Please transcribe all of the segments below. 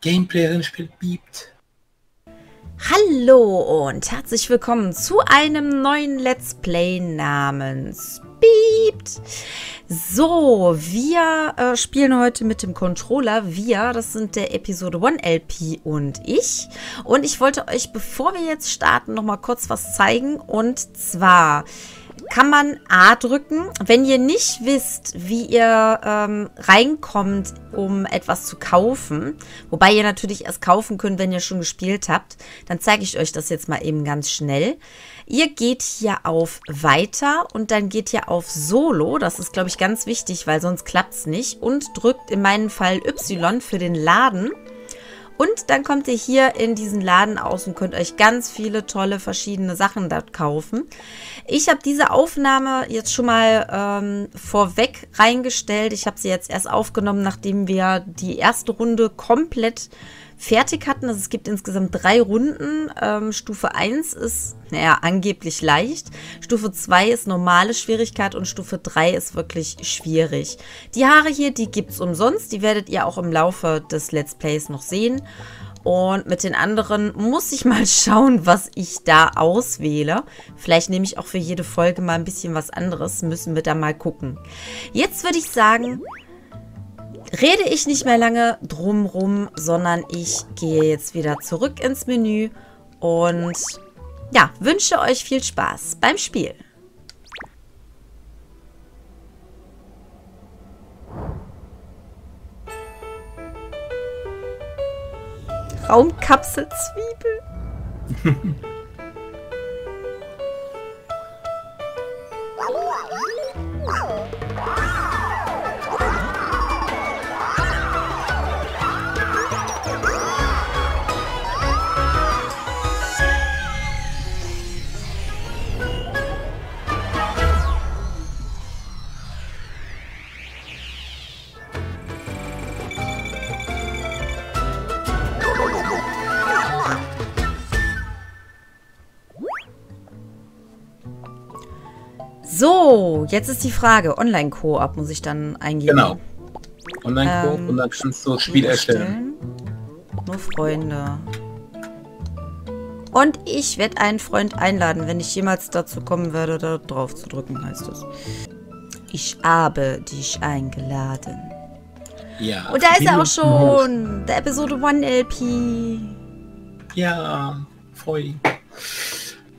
Gameplayerin spielt biebt. Hallo und herzlich willkommen zu einem neuen Let's Play namens Biebt. So, wir äh, spielen heute mit dem Controller. Wir, das sind der Episode 1 LP und ich. Und ich wollte euch, bevor wir jetzt starten, noch mal kurz was zeigen. Und zwar kann man A drücken. Wenn ihr nicht wisst, wie ihr ähm, reinkommt, um etwas zu kaufen, wobei ihr natürlich erst kaufen könnt, wenn ihr schon gespielt habt, dann zeige ich euch das jetzt mal eben ganz schnell. Ihr geht hier auf Weiter und dann geht ihr auf Solo. Das ist, glaube ich, ganz wichtig, weil sonst klappt es nicht. Und drückt in meinem Fall Y für den Laden. Und dann kommt ihr hier in diesen Laden aus und könnt euch ganz viele tolle verschiedene Sachen dort kaufen. Ich habe diese Aufnahme jetzt schon mal ähm, vorweg reingestellt. Ich habe sie jetzt erst aufgenommen, nachdem wir die erste Runde komplett fertig hatten. Also es gibt insgesamt drei Runden. Ähm, Stufe 1 ist, naja, angeblich leicht. Stufe 2 ist normale Schwierigkeit und Stufe 3 ist wirklich schwierig. Die Haare hier, die gibt es umsonst. Die werdet ihr auch im Laufe des Let's Plays noch sehen. Und mit den anderen muss ich mal schauen, was ich da auswähle. Vielleicht nehme ich auch für jede Folge mal ein bisschen was anderes. Müssen wir da mal gucken. Jetzt würde ich sagen, rede ich nicht mehr lange drumrum, sondern ich gehe jetzt wieder zurück ins Menü und ja, wünsche euch viel Spaß beim Spiel. Raumkapselzwiebel. So, jetzt ist die Frage. Online-Koop muss ich dann eingeben. Genau. Online-Koop ähm, und dann kannst du das Spiel erstellen. Nur Freunde. Und ich werde einen Freund einladen, wenn ich jemals dazu kommen werde, da drauf zu drücken, heißt es. Ich habe dich eingeladen. Ja. Und da ist er auch schon. Der Episode 1 LP. Ja, voll.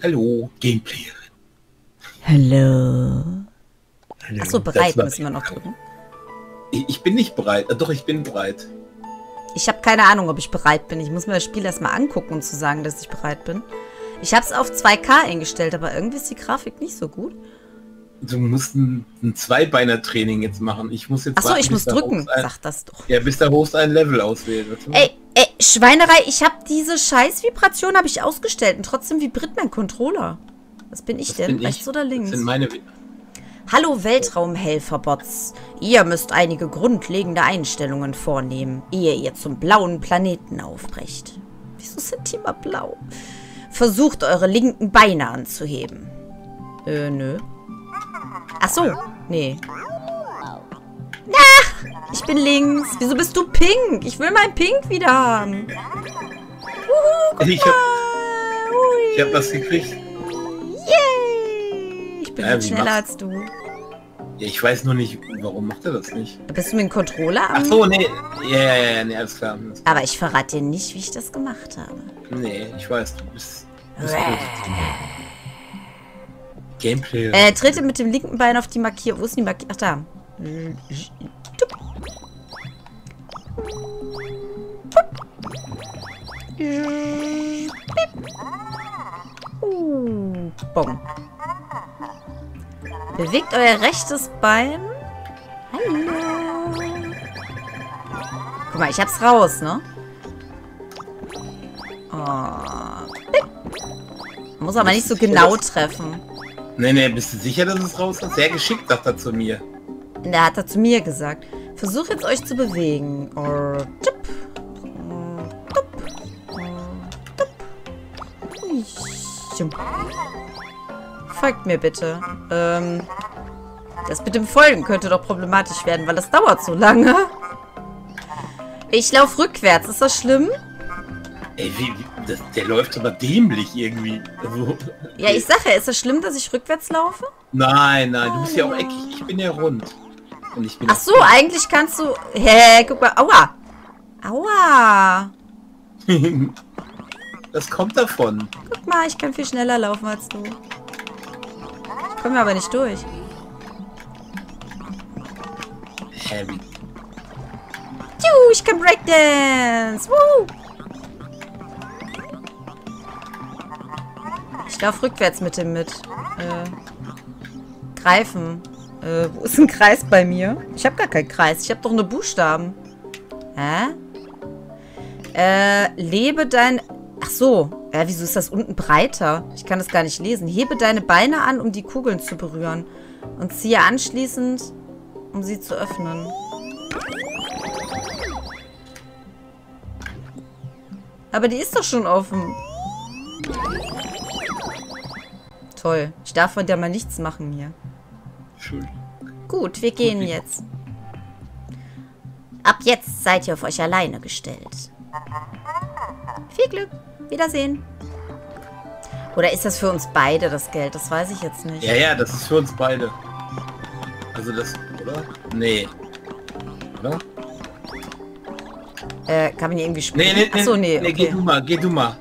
Hallo, Gameplay. Hallo. Hallo. Achso, bereit müssen wir noch drücken. Ich, bin nicht bereit. Äh, doch, ich bin bereit. Ich habe keine Ahnung, ob ich bereit bin. Ich muss mir das Spiel erstmal angucken, um zu sagen, dass ich bereit bin. Ich habe es auf 2K eingestellt, aber irgendwie ist die Grafik nicht so gut. Du musst ein, ein Zweibeiner-Training jetzt machen. Ich muss jetzt. Achso, ich muss drücken. Ein, Sag das doch. Ja, bis der Host ein Level auswählt. Ey, ey, Schweinerei, ich habe diese Scheiß-Vibration habe ich ausgestellt und trotzdem vibriert mein Controller. Was bin ich das denn? Bin Rechts ich. oder links? Das sind meine... Hallo Weltraumhelferbots. Ihr müsst einige grundlegende Einstellungen vornehmen, ehe ihr zum blauen Planeten aufbrecht. Wieso sind die immer blau? Versucht eure linken Beine anzuheben. Äh, nö. Ach so, nee. Ah, ich bin links. Wieso bist du pink? Ich will mein Pink wieder haben. Uhu, guck ich, hab, ich hab was gekriegt bin äh, schneller als du. Ja, ich weiß nur nicht, warum macht er das nicht? Bist du mit dem Controller an? Ach so, nee. Ja, ja, ja, nee, alles klar. Aber ich verrate dir nicht, wie ich das gemacht habe. Nee, ich weiß, du bist... bist Gameplay. Äh, trete mit dem linken Bein auf die Markierung. Wo ist die Markierung? Ach, da. Uh, bong. Bewegt euer rechtes Bein. Hallo. Guck mal, ich hab's raus, ne? Oh. Muss aber nicht so genau treffen. Nee, nee, bist du sicher, dass es raus ist? Sehr geschickt, sagt er zu mir. Der hat er zu mir gesagt. Versucht jetzt euch zu bewegen. Oh, tipp. Oh, Folgt mir bitte. Ähm, das mit dem Folgen könnte doch problematisch werden, weil das dauert so lange. Ich laufe rückwärts. Ist das schlimm? Ey, wie, das, der läuft aber dämlich irgendwie. Also, Ja, ich sage ja, ist das schlimm, dass ich rückwärts laufe? Nein, nein, du bist ja auch eckig. Ich bin ja rund. Und ich bin Ach so, eigentlich kannst du... Hä, guck mal. Aua. Aua. Das kommt davon. Guck mal, ich kann viel schneller laufen als du. Ich komme aber nicht durch. Hä, wie? Juhu, ich kann Breakdance. Woo. Ich laufe rückwärts mit dem mit. Äh, greifen. Äh, wo ist ein Kreis bei mir? Ich habe gar keinen Kreis. Ich habe doch nur Buchstaben. Hä? Äh, lebe dein... Ach so. Äh, wieso ist das unten breiter? Ich kann das gar nicht lesen. Hebe deine Beine an, um die Kugeln zu berühren. Und ziehe anschließend, um sie zu öffnen. Aber die ist doch schon offen. Toll. Ich darf von der mal nichts machen hier. Entschuldigung. Gut, wir gehen jetzt. Ab jetzt seid ihr auf euch alleine gestellt. Viel Glück. Wiedersehen. Oder ist das für uns beide das Geld? Das weiß ich jetzt nicht. Ja, ja, das ist für uns beide. Also das, oder? Nee. Oder? Äh, kann man hier irgendwie Nee, springen? nee, nee, Achso, nee, nee, geh okay. du mal, geh du mal.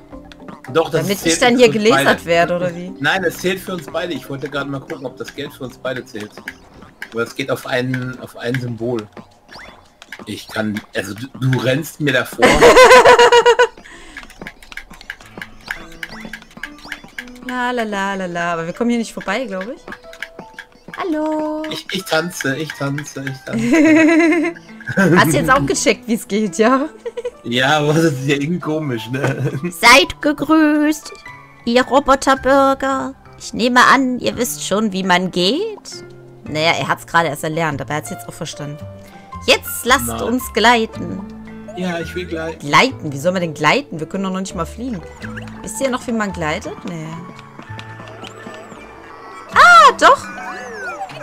Doch, das Damit ich dann hier gelasert werde, oder wie? Nein, das zählt für uns beide. Ich wollte gerade mal gucken, ob das Geld für uns beide zählt. Aber es geht auf einen, auf ein Symbol. Ich kann, also du, du rennst mir davor. La la la la la. Aber wir kommen hier nicht vorbei, glaube ich. Hallo. ich, ich tanze, ich tanze, ich tanze. Hast du jetzt auch gecheckt, wie es geht, ja? ja, aber das ist ja irgendwie komisch, ne? Seid gegrüßt, ihr Roboterbürger. Ich nehme an, ihr wisst schon, wie man geht. Naja, er hat es gerade erst erlernt, aber er hat es jetzt auch verstanden. Jetzt lasst Nein. uns gleiten. Ja, ich will gleich. Gleiten? Wie soll man denn gleiten? Wir können doch noch nicht mal fliegen. Wisst ihr noch, wie man gleitet? Nee. Doch.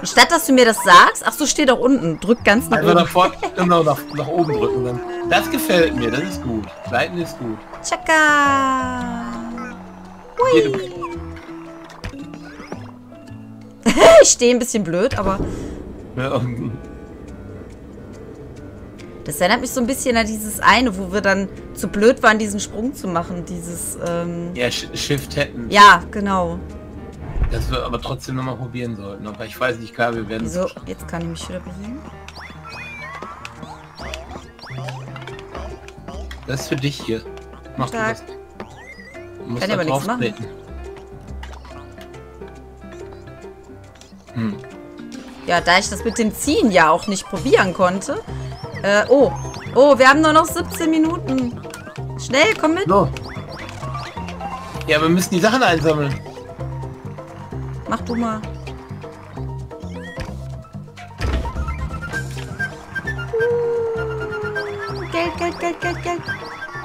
Statt dass du mir das sagst, ach so, steh doch unten. Drück ganz nach Also oben. vorne, genau, nach, nach oben drücken dann. Das gefällt mir, das ist gut. Gleiten ist gut. Chaka. Hui. ich stehe ein bisschen blöd, aber Ja, das erinnert mich so ein bisschen an dieses eine, wo wir dann zu blöd waren, diesen Sprung zu machen. Dieses, ähm, ja Sh- Shift hätten. ja, genau. Das wir aber trotzdem nochmal probieren sollten. Aber ich weiß nicht, klar, wir werden So, jetzt kann ich mich wieder bewegen. Das ist für dich hier. Mach du das. Du musst Kann da aber nichts machen. treten. Hm. Ja, da ich das mit dem Ziehen ja auch nicht probieren konnte. Äh, oh. Oh, wir haben nur noch 17 Minuten. Schnell, komm mit. So. Ja, wir müssen die Sachen einsammeln. Mach du mal. Geld, Geld, Geld, Geld, Geld.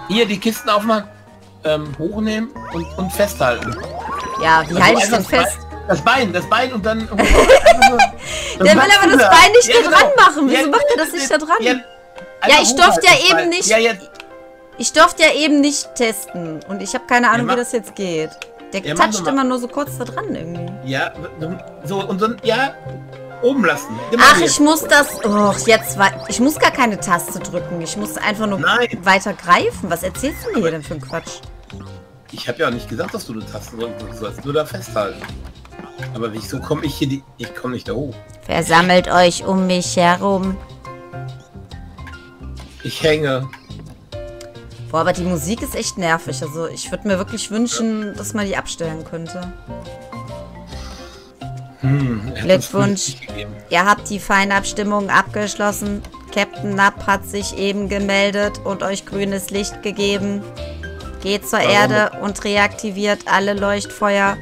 Hier, die Kisten aufmachen. Ähm, hochnehmen und, und festhalten. Ja, wie Also halte ich denn fest? Das Bein, das Bein und dann... Der will aber das Bein nicht da dran machen. Wieso macht er das nicht da dran? Ja, Ja, ich durfte ja eben nicht- Ja, ja, Ich durfte ja eben nicht testen. Und ich habe keine Ahnung, mach- wie das jetzt geht. Der Ja, toucht immer nur so kurz da dran irgendwie. ja, so und dann, ja, oben lassen. Immer Ach, hier. ich muss das... Oh, jetzt war... Ich muss gar keine Taste drücken. Ich muss einfach nur Nein. weiter greifen. Was erzählst du mir hier denn für einen Quatsch? Ich habe ja auch nicht gesagt, dass du eine Taste drücken sollst. Du sollst nur da festhalten. Aber wieso komme ich hier die... Ich komme nicht da hoch. Versammelt euch um mich herum. Ich hänge. Boah, aber die Musik ist echt nervig. Also ich würde mir wirklich wünschen, dass man die abstellen könnte. Hm, Glückwunsch. 50 gegeben. Ihr habt die Feinabstimmung abgeschlossen. Captain Napp hat sich eben gemeldet und euch grünes Licht gegeben. Geht zur Warum? Erde und reaktiviert alle Leuchtfeuer.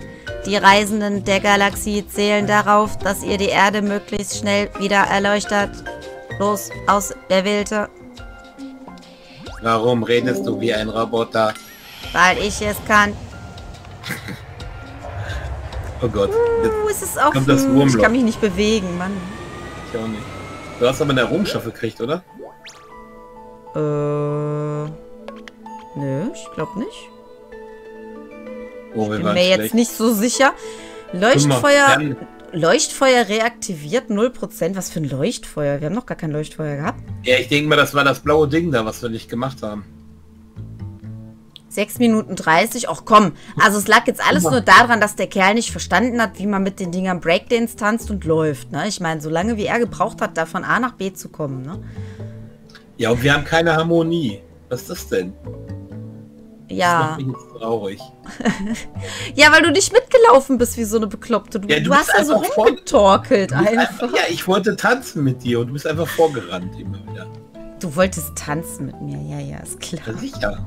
Die Reisenden der Galaxie zählen darauf, dass ihr die Erde möglichst schnell wieder erleuchtet. Los, aus der Wilde, Warum redest du wie ein Roboter? weil ich es kann. Oh Gott, jetzt Uh, es ist auch... Kommt das ich kann mich nicht bewegen, Mann. ich auch nicht. Du hast aber eine Errungenschaft gekriegt, oder? Äh. Nö, ich glaube nicht. Oh, wir Bin mir jetzt schlecht. nicht so sicher. Guck mal, Leuchtfeuer, reaktiviert 0%. Was für ein Leuchtfeuer? Wir haben noch gar kein Leuchtfeuer gehabt. Ja, ich denke mal, das war das blaue Ding da, was wir nicht gemacht haben. 6 Minuten 30. Och komm, also es lag jetzt alles nur daran, dass der Kerl nicht verstanden hat, wie man mit den Dingern Breakdance tanzt und läuft. Ne? Ich meine, so lange wie er gebraucht hat, da von A nach B zu kommen. Ne? Ja, und wir haben keine Harmonie. Was ist das denn? Das Ja. macht mich jetzt traurig. Ja, weil du nicht mitgelaufen bist wie so eine Bekloppte. Du, Ja, du du hast da so einfach voll- rumgetorkelt einfach. einfach, ja, ich wollte tanzen mit dir und du bist einfach vorgerannt immer wieder. Du wolltest tanzen mit mir. Ja, ja, ist klar. Ja, sicher.